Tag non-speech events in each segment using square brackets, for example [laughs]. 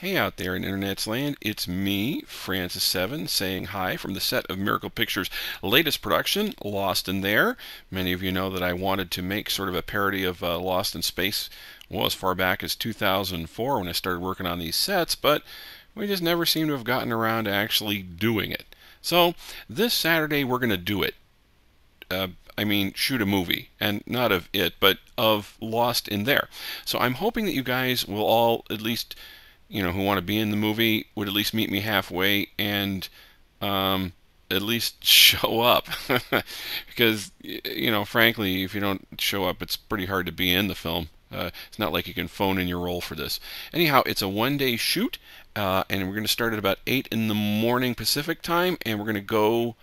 Hey out there in Internet's land, it's me, Francis7, saying hi from the set of Miracle Pictures' latest production, Lost in There. Many of you know that I wanted to make sort of a parody of uh, Lost in Space, well, as far back as 2004 when I started working on these sets, but we just never seem to have gotten around to actually doing it. So, this Saturday we're going to do it. Uh, I mean, shoot a movie, and not of it, but of Lost in There. So I'm hoping that you guys will all at least you know, who want to be in the movie would at least meet me halfway and um, at least [laughs] show up. [laughs] because, you know, frankly, if you don't show up, it's pretty hard to be in the film. Uh, it's not like you can phone in your role for this. Anyhow, it's a one day shoot, uh, and we're going to start at about 8 in the morning Pacific time, and we're going to go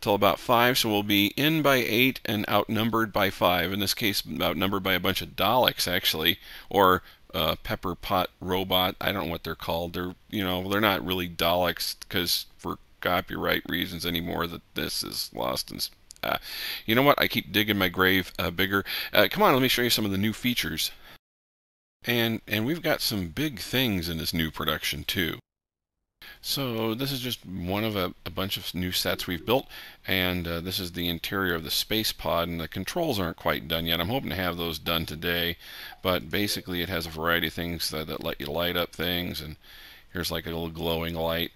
till about 5, so we'll be in by 8 and outnumbered by 5. In this case, outnumbered by a bunch of Daleks, actually, or uh, pepper pot robot. I don't know what they're called. They're you know they're not really Daleks because for copyright reasons anymore that this is lost and. Uh, you know what? I keep digging my grave uh, bigger. Uh, come on, let me show you some of the new features. And and we've got some big things in this new production too. So this is just one of a, a, bunch of new sets we've built and uh, this is the interior of the space pod and the controls aren't quite done yet. I'm hoping to have those done today but basically it has a variety of things that, that let you light up things and here's like a little glowing light.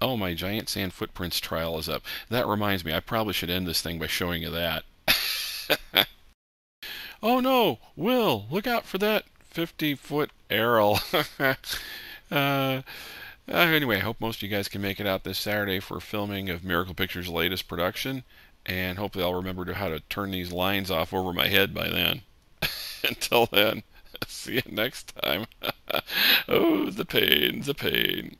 Oh my giant sand footprints trial is up. That reminds me I probably should end this thing by showing you that. [laughs] oh no! Will! Look out for that 50 foot arrow. [laughs] uh, uh, anyway, I hope most of you guys can make it out this Saturday for filming of Miracle Pictures' latest production, and hopefully I'll remember to how to turn these lines off over my head by then. [laughs] Until then, [laughs] see you next time. [laughs] oh, the pain, the pain.